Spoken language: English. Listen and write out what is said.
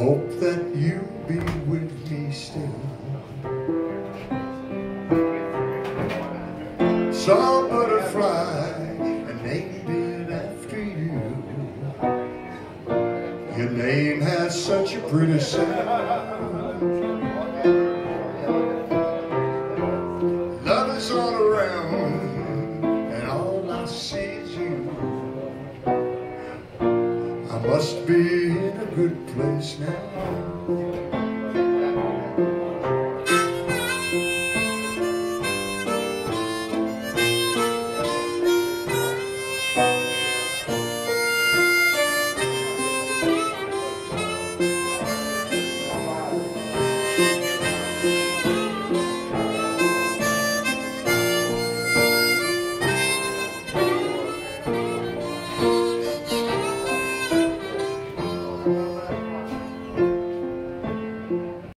hope that you'll be with me still. Saw a butterfly and named it after you. Your name has such a pretty sound. Love is all around, I must be in a good place now.